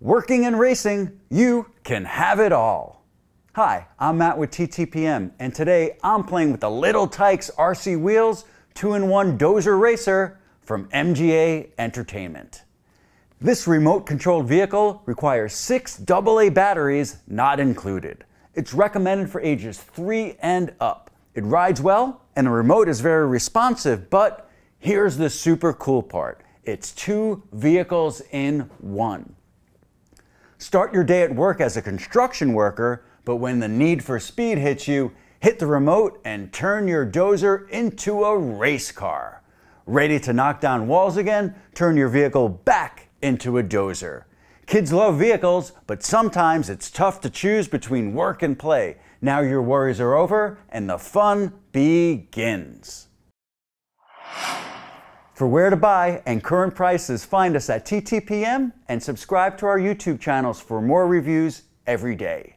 Working and racing, you can have it all. Hi, I'm Matt with TTPM, and today I'm playing with the Little Tikes RC Wheelz 2-in-1 Dozer Racer from MGA Entertainment. This remote controlled vehicle requires six AA batteries not included. It's recommended for ages 3 and up. It rides well, and the remote is very responsive, but here's the super cool part. It's two vehicles in one. Start your day at work as a construction worker, but when the need for speed hits you, hit the remote and turn your dozer into a race car. Ready to knock down walls again? Turn your vehicle back into a dozer. Kids love vehicles, but sometimes it's tough to choose between work and play. Now your worries are over and the fun begins. For where to buy and current prices, find us at TTPM and subscribe to our YouTube channels for more reviews every day.